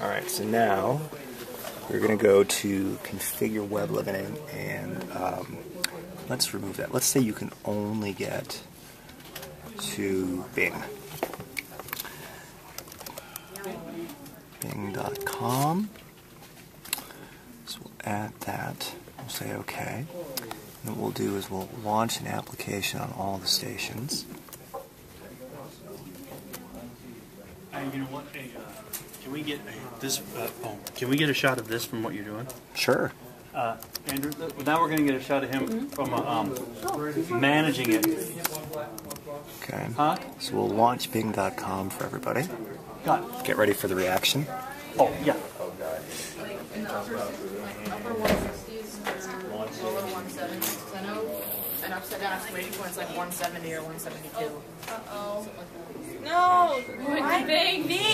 Alright, so now we're going to go to configure web limiting and um, let's remove that. Let's say you can only get to Bing. Bing.com. So we'll add that. We'll say OK. And what we'll do is we'll launch an application on all the stations. Hey, you know what? Hey, uh, can we get a, this? Uh, oh, can we get a shot of this from what you're doing? Sure. Uh, Andrew, now we're going to get a shot of him from uh, um, managing it. Okay. Huh? So we'll launch Bing.com for everybody. Got it. Get ready for the reaction. Oh, yeah. Know an upside down exclamation point's like 170 or 172. Uh-oh. No! Why? Bing! Bing!